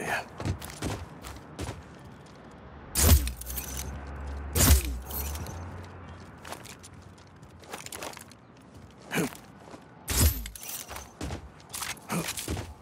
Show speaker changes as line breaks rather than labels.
Yeah. Huh.